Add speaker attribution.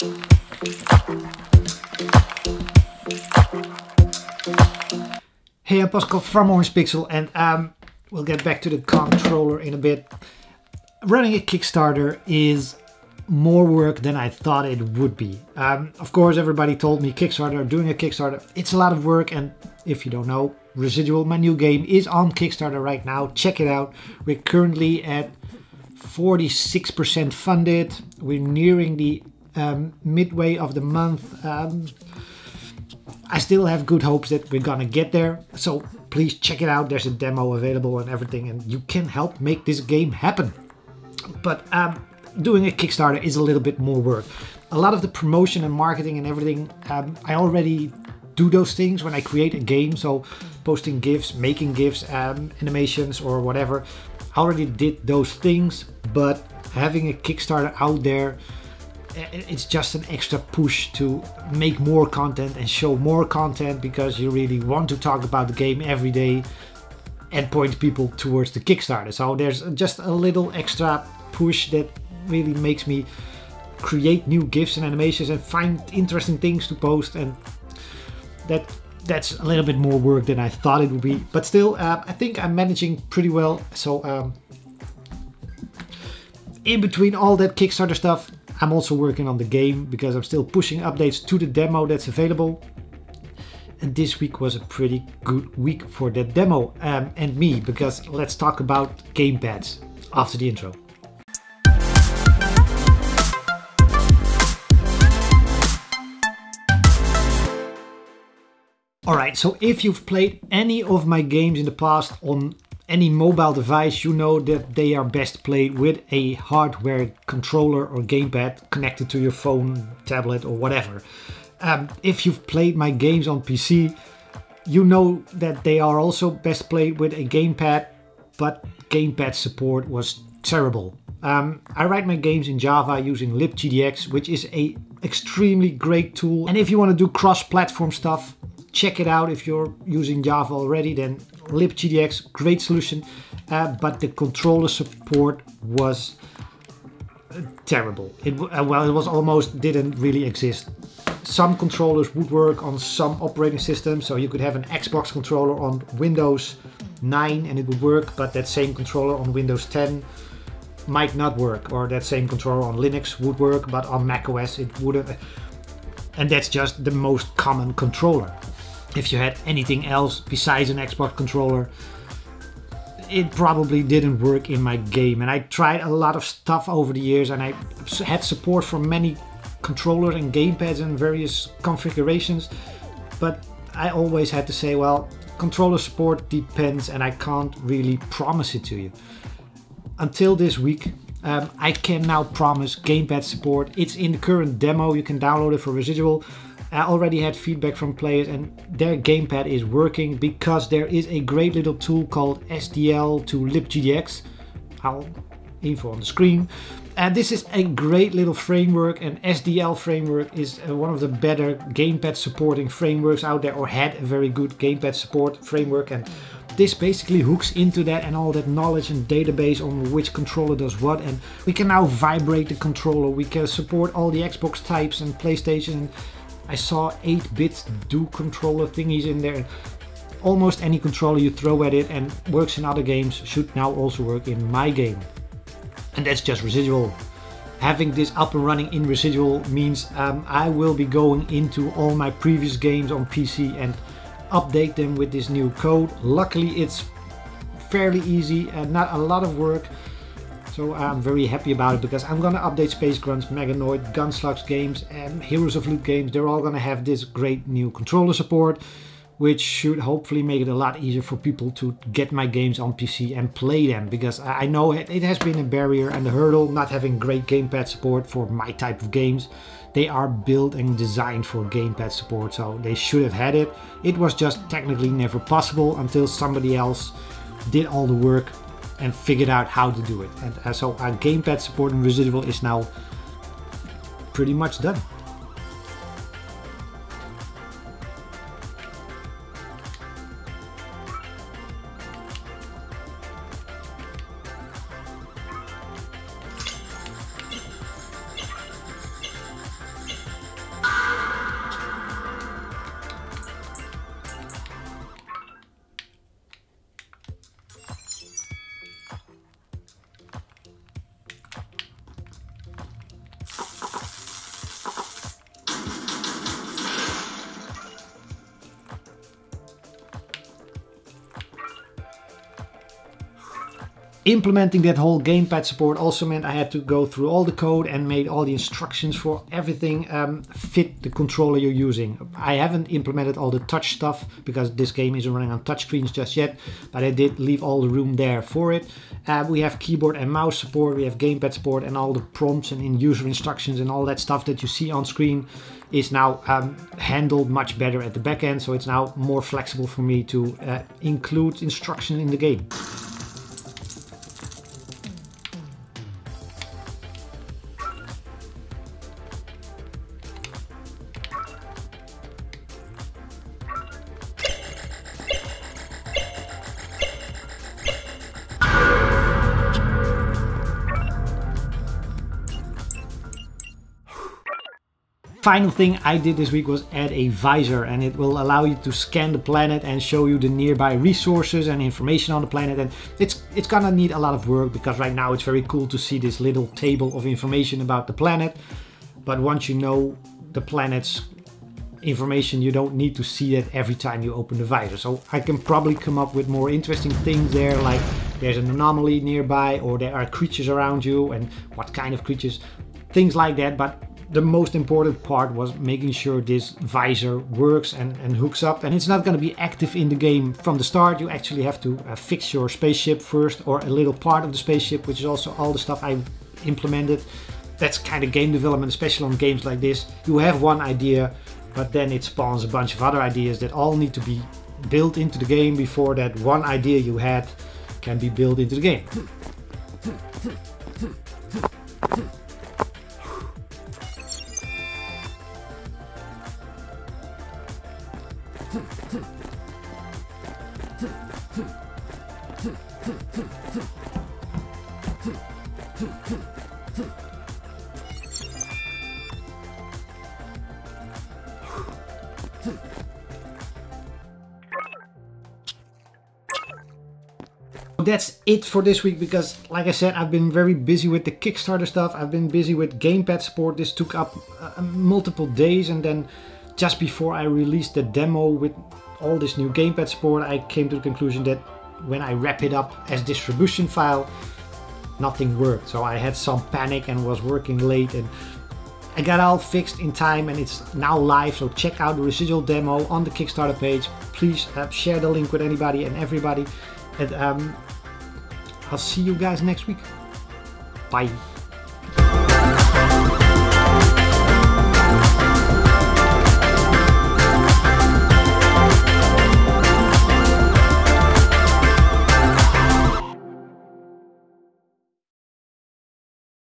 Speaker 1: Hey, I'm Pascal from Orangepixel, and um, we'll get back to the controller in a bit. Running a Kickstarter is more work than I thought it would be. Um, of course, everybody told me Kickstarter, doing a Kickstarter, it's a lot of work. And if you don't know, Residual, my new game, is on Kickstarter right now. Check it out. We're currently at 46% funded. We're nearing the um, midway of the month. Um, I still have good hopes that we're gonna get there. So please check it out. There's a demo available and everything, and you can help make this game happen. But um, doing a Kickstarter is a little bit more work. A lot of the promotion and marketing and everything, um, I already do those things when I create a game. So posting GIFs, making GIFs, um, animations, or whatever. I already did those things, but having a Kickstarter out there it's just an extra push to make more content and show more content because you really want to talk about the game every day and point people towards the Kickstarter. So there's just a little extra push that really makes me create new GIFs and animations and find interesting things to post and that that's a little bit more work than I thought it would be. But still, uh, I think I'm managing pretty well. So um, in between all that Kickstarter stuff, I'm also working on the game because I'm still pushing updates to the demo that's available. And this week was a pretty good week for that demo um, and me because let's talk about gamepads after the intro. Alright, so if you've played any of my games in the past on any mobile device, you know that they are best played with a hardware controller or gamepad connected to your phone, tablet, or whatever. Um, if you've played my games on PC, you know that they are also best played with a gamepad, but gamepad support was terrible. Um, I write my games in Java using libgdx, which is a extremely great tool. And if you want to do cross-platform stuff, check it out. If you're using Java already, then libgdx, great solution, uh, but the controller support was terrible. It uh, well, it was almost didn't really exist. Some controllers would work on some operating systems, so you could have an Xbox controller on Windows 9 and it would work, but that same controller on Windows 10 might not work, or that same controller on Linux would work, but on macOS it wouldn't. And that's just the most common controller if you had anything else besides an Xbox controller, it probably didn't work in my game. And I tried a lot of stuff over the years and I had support for many controllers and gamepads and various configurations. But I always had to say, well, controller support depends and I can't really promise it to you. Until this week, um, I can now promise gamepad support. It's in the current demo, you can download it for residual. I already had feedback from players and their gamepad is working because there is a great little tool called SDL to libgdx. I'll info on the screen. And this is a great little framework and SDL framework is uh, one of the better gamepad supporting frameworks out there or had a very good gamepad support framework and this basically hooks into that and all that knowledge and database on which controller does what and we can now vibrate the controller we can support all the Xbox types and PlayStation I saw 8-bit do controller thingies in there. Almost any controller you throw at it and works in other games should now also work in my game. And that's just residual. Having this up and running in residual means um, I will be going into all my previous games on PC and update them with this new code. Luckily it's fairly easy and not a lot of work so I'm very happy about it because I'm gonna update Space Grunts, Meganoid, Gunslugs games, and Heroes of Loot games. They're all gonna have this great new controller support, which should hopefully make it a lot easier for people to get my games on PC and play them. Because I know it has been a barrier and a hurdle not having great gamepad support for my type of games. They are built and designed for gamepad support, so they should have had it. It was just technically never possible until somebody else did all the work and figured out how to do it. And uh, so our gamepad support in Residual is now pretty much done. Implementing that whole gamepad support also meant I had to go through all the code and made all the instructions for everything um, fit the controller you're using. I haven't implemented all the touch stuff because this game isn't running on touchscreens just yet, but I did leave all the room there for it. Uh, we have keyboard and mouse support, we have gamepad support and all the prompts and in user instructions and all that stuff that you see on screen is now um, handled much better at the back end, so it's now more flexible for me to uh, include instruction in the game. Final thing I did this week was add a visor and it will allow you to scan the planet and show you the nearby resources and information on the planet. And it's it's gonna need a lot of work because right now it's very cool to see this little table of information about the planet. But once you know the planet's information you don't need to see it every time you open the visor. So I can probably come up with more interesting things there like there's an anomaly nearby or there are creatures around you and what kind of creatures things like that. But the most important part was making sure this visor works and, and hooks up. And it's not going to be active in the game from the start. You actually have to uh, fix your spaceship first or a little part of the spaceship which is also all the stuff I implemented. That's kind of game development especially on games like this. You have one idea but then it spawns a bunch of other ideas that all need to be built into the game before that one idea you had can be built into the game That's it for this week because like I said I've been very busy with the Kickstarter stuff. I've been busy with gamepad support. This took up uh, multiple days and then just before I released the demo with all this new gamepad support I came to the conclusion that when I wrap it up as distribution file nothing worked. So I had some panic and was working late and I got all fixed in time and it's now live. So check out the residual demo on the Kickstarter page. Please uh, share the link with anybody and everybody. And um, I'll see you guys next week. Bye